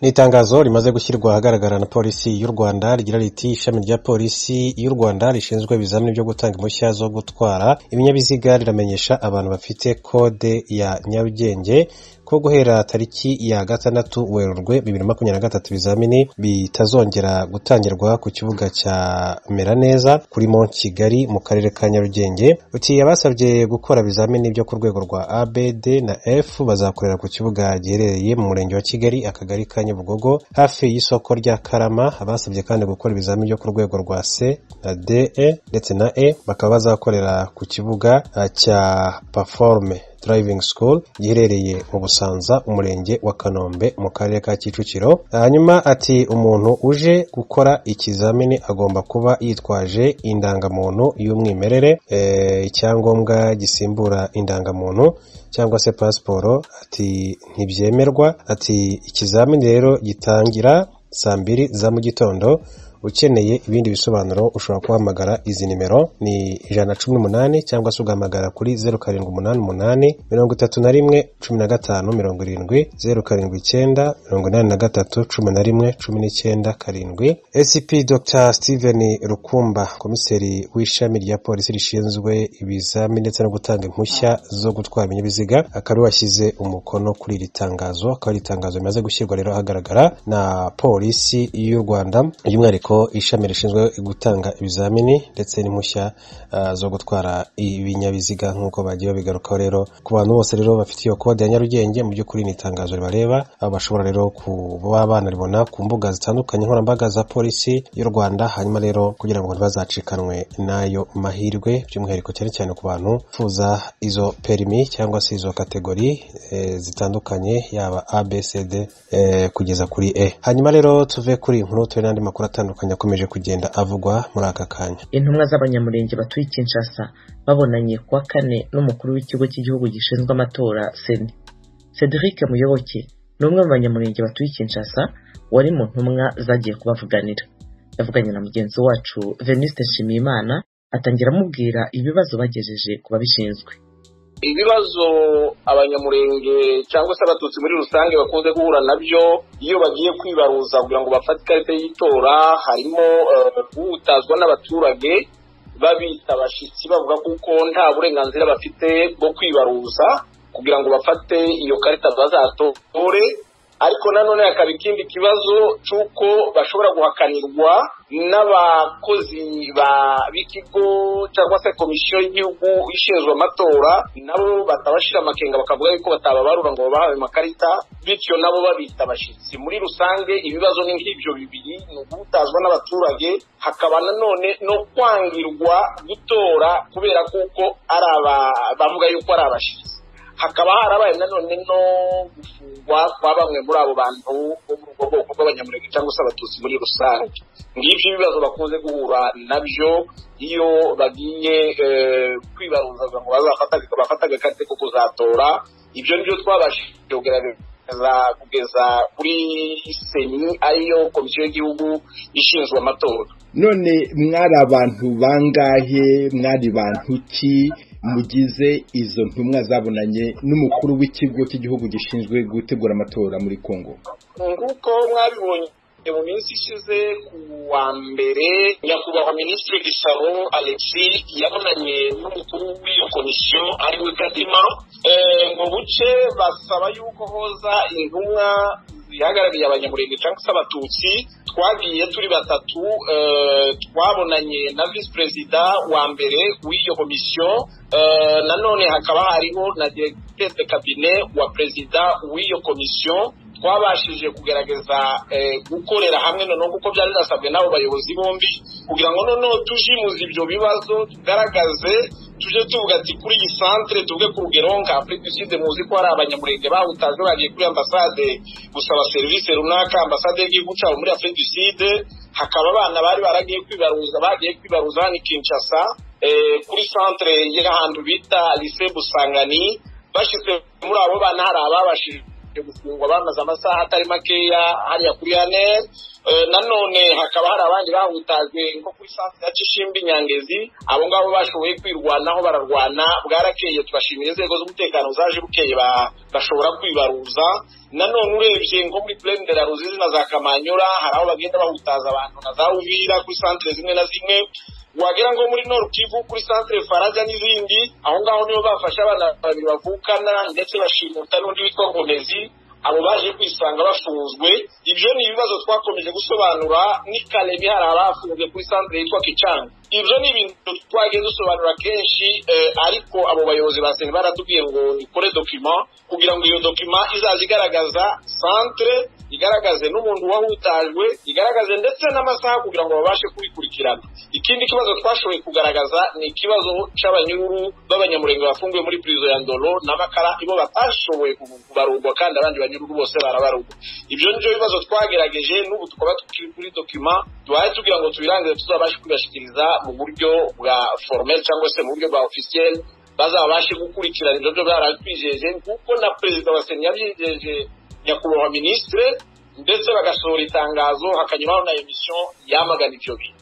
ni itangazo rimaze gushyirwa ahagaragara na polisi y'u rwanda rigira riti ishami rya polisi y'u rwanda rishinzwe ibizamini byo gutanga impushya zo gutwara ibinyabiziga riramenyesha abantu bafite kode ya nyarugenge ko guhera tariki ya gatandatu werurwe bibiri na makumyabiri na gatatu ibizamini bitazongera gutangirwa ku kibuga cya meraneza kuri mont kigali mu karere ka nyarugenge. Uti abasabye gukora ibizamini byo ku rwego rwa abd na f bazakorera ku kibuga giherereye mu murenge wa kigali akagari ka nyabugogo hafi y'isoko rya karama abasabye kandi gukora ibizamini byo ku rwego rwa c na de ndetse na e bakaba bazakorera ku kibuga cya paforme driving school giherereye mu busanza umurenge wa kanombe mu karere ka kicukiro. Hanyuma ati umuntu uje gukora ikizamini agomba kuba yitwaje indangamuntu y'umwimerere icyangombwa gisimbura indangamuntu cyangwa se pasiporo. Ati ntibyemerwa. Ati ikizamini rero gitangira saa mbiri za mu gitondo. Ukeneye ibindi bisobanuro ushobora guhamagara izi nimero ni ijana na cumi n'umunani cyangwa se ugahamagara kuri zeru karindwi umunani umunani mirongo itatu na rimwe cumi na gatanu mirongo irindwi zeru karindwi icyenda mirongo inani na gatatu cumi na rimwe cumi n'icyenda karindwi. Scp dr. Steven rukumba komiseri w'ishami rya polisi rishinzwe ibizami ndetse no gutanga impushya zo gutwara ibinyabiziga akaba washyize umukono kuri iri tangazo akaba ari itangazo rimaze gushyirwa rero ahagaragara na polisi y'u rwanda by'umwihariko ishami rishinzwe gutanga ibizamini ndetse n'impushya zo gutwara ibinyabiziga nk'uko bagiye babigarukaho rero. Ku bantu bose rero bafite iyo kode ya nyarugenge mu by'ukuri ni itangazo ribareba. Aho bashobora rero kuba banaribona ku mbuga zitandukanye nkoranyambaga za polisi y'u rwanda hanyuma rero kugira ngo ntibazacikanwe n'ayo mahirwe by'umwihariko cyane cyane ku bantu bifuza izo perimi cyangwa se izo kategori zitandukanye yaba abcd kugeza kuri e. Hanyuma rero tuve kuri inkuru tube n'andi makuru atandukanye. Akomeje kugenda avugwa muri aka kanya. Intumwa z'abanyamurenge batuye kinshasa babonanye kuwa kane n'umukuru w'ikigo cy'igihugu gishinzwe amatora seni. Cedric muyoboke ni umwe mu banyamurenge batuye kinshasa wari mu ntumwa zagiye kubavuganira. Yavuganye na mugenzi wacu veniste nshimiyimana atangira amubwira ibibazo bagejeje ku babishinzwe. Ibibazo abanyamurenge cyangwa se abatutsi muri rusange bakunze guhura na byo iyo bagiye kwibaruza kugira ngo bafate ikarita y'itora harimo guhutazwa n'abaturage babita abashyitsi bavuga kuko nta burenganzira bafite bwo kwibaruza kugira ngo bafate iyo karita bazatore ariko nanone hakaba ikindi kibazo cy'uko bashobora guhakanirwa n'abakozi b'ikigo cyangwa se komisiyo y'igihugu ishinzwe amatora nabo batabashira amakenga bakavuga yuko batababarura ngo babahawe amakarita bityo nabo babita abashyitsi. Muri rusange ibibazo ni nk'ibyo bibiri ni uguhutazwa n'abaturage hakaba nanone no kwangirwa gutora kubera kuko ari bavuga yuko ari abashyitsi. Hakaba harabaye nanone no gufungwa kwa bamwe muri abo bantu bo muri ubwo bwoko bw'abanyamurenge cyangwa se abatutsi muri rusange. Ngibyo ibibazo bakunze guhura na byo iyo bagiye kwibaruza ngo bafate agakarite ko kuzatora ibyo ni byo twabashije kugerageza kugeza kuri seni ariyo komisiyo y'igihugu ishinzwe amatora. None mwari abantu bangahe? Mwari bantu ki? Mugize izo ntumwa zabonanye n'umukuru w'ikigo cy'igihugu gishinzwe gutegura amatora muri congo. Nk'uko mwabibonye mu minsi ishize ku wa mbere nyakubahwa minisitiri gisabo alexi yabonanye n'umukuru w'iyo komisiyo ari we kadima. Ngo buce basaba yuko hoza intumwa zihagarariye abanyamurenge cyangwa se abatutsi twagiye turi batatu twabonanye na visi perezida wa mbere w'iyo komisiyo nanone hakaba hariho na diregiteri de kabine wa perezida w'iyo komisiyo twabashije kugerageza gukorera hamwe. Noneho kuko byari binasabwe n'abo bayobozi bombi kugira ngo noneho tujimuze ibyo bibazo tugaragaze tujye tuvuga ati kuri iyi santire tuvuge ku rugero nka afurika muzi ko hari abanyamurenge bahutajwe bagiye kuri ambasade gusaba serivisi runaka ambasade y'igihugu cyabo muri afurika sud hakaba abana bari baragiye kwibaruza bagiye kwibaruza hano i kinshasa kuri santire y'ahantu bita lise busangani bashyitse muri abo bana hari ababashije gufungwa bamaze amasaha atari makeya hariya kuri ane nanone hakaba hari abandi bahutajwe nko kuri safi ya cishimbi nyangezi abo ngabo bashoboye kwirwanaho bararwana. Bwarakeye tubashimiye inzego z'umutekano zaje bukeye bashobora kwibaruza. Nanone urebye nko muri purene de la ruzizi na za kamanyura hari aho bagenda bahutaza abantu na za uvira kuri santire zimwe na zimwe wagira ngo muri Nord Kivu kuri centre Faraja n'izindi aho ngaho nibo bafashe abana babiri bavukana ndetse bashimuta n'undi witwa Nkomezi abo baje kwisanga bafunzwe ibyo ni ibibazo twakomeje gusobanura ni Kalemi hari abafunzwe kuri centre yitwa Kicanga. Ibyo ni ibintu twagiye dusobanura kenshi ariko abo bayobozi ba seni baratubwiye ngo nikore dokima kugira ngo iyo dokima izaza igaragaza centre igaragaze n'umuntu wahutajwe igaragaze ndetse n'amasaha kugira ngo babashe kubikurikirana. Ikindi kibazo twashoboye kugaragaza ni ikibazo cy'abanyururu b'abanyamurenge bafungiwe muri prison ya ndolo n'amakara ibo batashoboye kubarurwa kandi abandi banyururu bose barabarurwa ibyo ni byo bibazo twagerageje n'ubu tukaba tukiri kuri dokima tubaye tugira ngo tubirangize tuzabashe kubibashyikiriza mu buryo bwa formel cyangwa se mu buryo bwa officiel bazabashe gukurikirana ibyo byo baratwijeje kuko na perezida wa seni yabyijeje nyakubahwa minisitire ndetse bagasohora itangazo hakanyuraho na emisiyo yamagana ibyo bintu.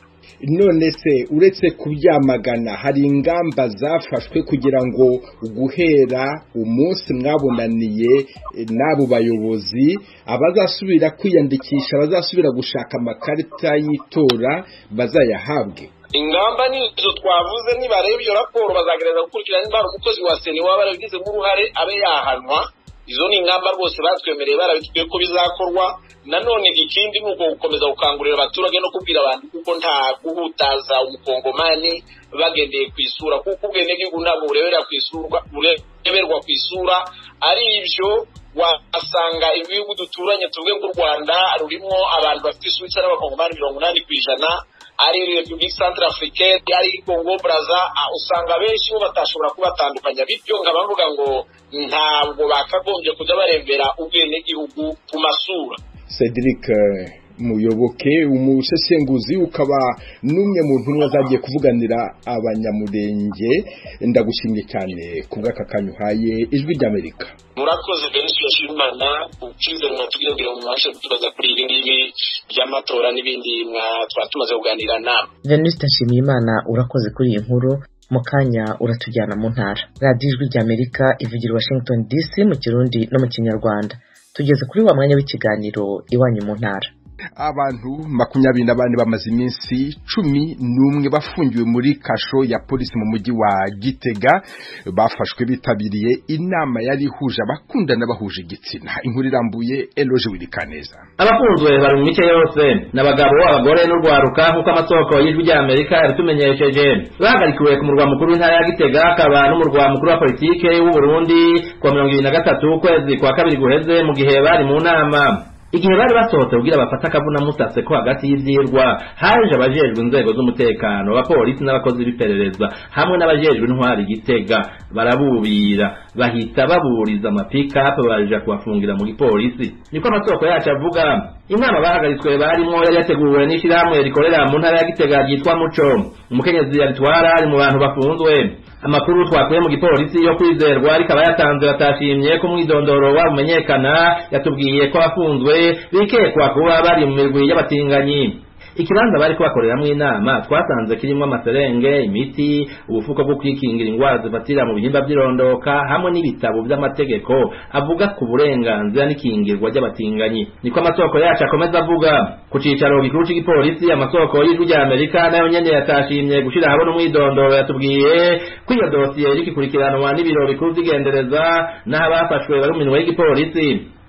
None se uretse kubyamagana hari ingamba zafashwe kugira ngo guhera umunsi mwabonaniye n'abo bayobozi abazasubira kwiyandikisha abazasubira gushaka amakarita y'itora bazayahabwe. Ingamba nizo twavuze nibareba iyo raporo bazagerageza gukurikirana niba hari umukozi wa seni waba yarabigizemo uruhare abe yahanwa. Izo ni ingamba rwose batwemereye barabitubwiye ko bizakorwa. Nanone ikindi ni uko gukomeza gukangurira abaturage no kubwira abantu kuko nta guhutaza umukongomani bagendeye ku isura. Kuko ubwenegihugu ntabwo bureberwa ku isura. Ari ibyo wasanga ibihugu duturanye tuvuge nk'u rwanda rurimo abantu bafite isura n'abakongomani mirongo inani ku ijana. Ari repubulika santara afurikeni ari kongo baraza usanga benshi bo batashobora kubatandukanya bityo nkaba mvuga ngo ntabwo bakagombye kujya barebera ubwenegihugu ku masura. Cedric muyoboke umusesenguzi ukaba n'umwe mu ntumwa zagiye kuvuganira abanyamurenge ndagushimye cyane ku bw'akakanyu uhaye ijwi ry'amerika murakoze benshi bashimana ukize mwatubwira ngo mubashe kutubaza kuri ibi ngibi by'amatora n'ibindi twaba tumaze kuganira nawe. Venuste nshimiyimana urakoze kuri iyi nkuru. Mu kanya uratujyana mu ntara. Radiyo ijwi ry'amerika ivugira washington dc mu kirundi no mu kinyarwanda. Tugeze kuri wa mwanya w'ikiganiro iwanyu mu ntara. Abantu makumyabiri na bane bamaze iminsi cumi n'umwe bafungiwe muri kasho ya polisi mu mujyi wa gitega. Bafashwe bitabiriye inama yari ihuje abakundana bahuje igitsina. Inkuru irambuye eloje wirikaneza abafunzwe bari mu mice yose n'abagabo abagore n'urwaruka nk'uko amasoko y'ijwi ry'amerika yabitumenyesheje bahagarikiwe ku murwa mukuru w'intara ya gitega akaba n'umurwa mukuru wa politike w'uburundi kuwa mirongo ibiri na gatatu ukwezi kwa kabiri guheze mu gihe bari mu nama. Igihe bari basohotse kugira bafate akavuna musase ko hagati y'ivyirwa haje abajejwe inzego z'umutekano abapolisi n'abakozi b'iperereza hamwe n'abajejwe intwari igitega barabubira. Bahita baburiza amapikapu baja kubafungira mu gipolisi. Niko amasoko yacu avuga. Inama bahagaritswe barimo yari yateguwe n'ishyirahamwe rikorera mu ntara ya gitega ryitwa muco. Umukenyezi yaritwara ari mu bantu bafunzwe. Amakuru twakuye mu gipolisi yo kwizerwa rikaba yatanze batashimye ko umwidondoro wabo umenyekana yatubwiye ko abafunzwe bikekwa kuba bari mu mirwi y'abatinganyi. Ikibanza bari kubakoreramwo inama twasanze kirimo amaserenge imiti ubufuko bwo kwikingira indwara zifatira mu bihimba by'irondoka hamwe n'ibitabo by'amategeko avuga ku burenganzira n'ikingirwa ry'abatinganyi. Niko amasoko yacu akomeza avuga. Ku cicaro gikuru c'igipolisi amasoko y'ijwi rya amerika na yo nyene yatashimye gushira habona umwidondoro yatubwiye ko iyo dosiye irikikurikiranwa n'ibiro bikuru vy'igendereza n'aho abafashwe bari mu minwe y'igipolisi.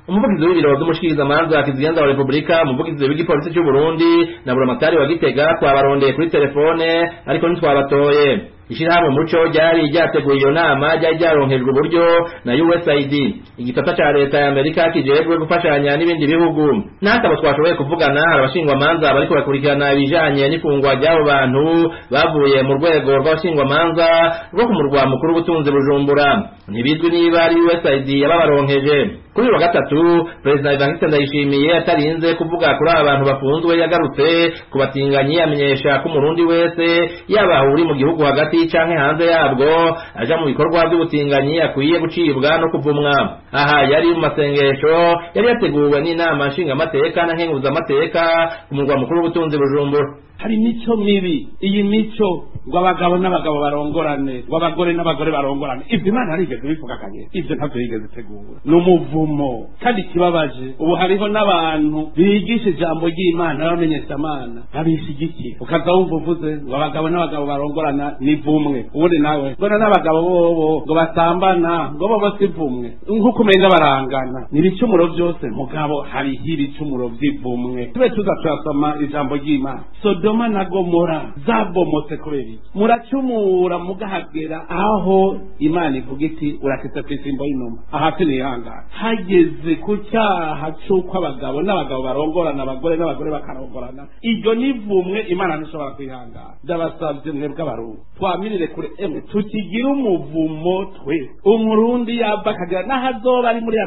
Umuvugizi w'ibiro vy'umushikirizamanza kizigenza wa repubulika umuvugizi w'igipolisi cy'u burundi na buramatari wa gitega twabarondeye kuri telefone ariko ntitwabatoye. Ishirahamwe muco ryari ryateguye iyo nama ryari ryaronkejwe uburyo na usaid igitata ca leta ya amerika kijejwe gufashanya n'ibindi bihugu. N'akaba twashoboye kuvugana hari abashingwamanza bariko bakurikirana ibijanye n'ifungwa ry'abo bantu bavuye mu rwego rw'abashingwamanza rwo ku murwa mukuru w'ubutunzi bujumbura. Ntibizwi niba ari usaid yababaronkeje. Kuri uyu wa gatatu perezida evariste ndayishimiye atarinze kuvuga kuri aba bantu bafunzwe yagarutse ku batinganyi amenyesha ko umurundi wese yaba uri mu gihugu hagati canke hanze yabwo aja mu bikorwa by'ubutinganyi akwiye gucibwa no kuvumwa. Aha yari mu masengesho yari yateguwe n'inama nshingamateka na nkenguzamateka ku murwa mukuru w'ubutunzi bujumbura. Hari imico mibi. Iyi mico ngo abagabo n'abagabo barongorane ngo abagore n'abagore barongorane. Ibyo imana yarigeze bivuga kanye. Ibyo ntabyo yigeze itegura ni umuvumo. Kandi ikibabaje ubu hariho n'abantu bigisha ijambo ry'imana bamenyeshamana babishigikiye ukaza wumva uvuze ngo abagabo n'abagabo barongorana ni vumwe. Ubundi nawe mbona n'abagabo bobo ngo basambana ngo bobo si vumwe. Nk'uko umenga barangana ni ibicumuro byose. Mugabo hariho ibicumuro by'ivumwe. Tube tuza turasoma ijambo ry'imana. Sodoma na gomora zabomotse kubera iki muracumura mugahagera aho imana ivuga iti urakitse ku isimbo y'inuma. Ahati nihangana hageze ku cyaha c'uko abagabo n'abagabo barongorana abagore n'abagore bakarongorana. Iryo ni vumwe imana ntishobora kwihangana ndabasabye mwebwe abarundi twamirire kure emwe tukigire umuvumo twe. Umurundi yaba akagira n'aho azoba ari muri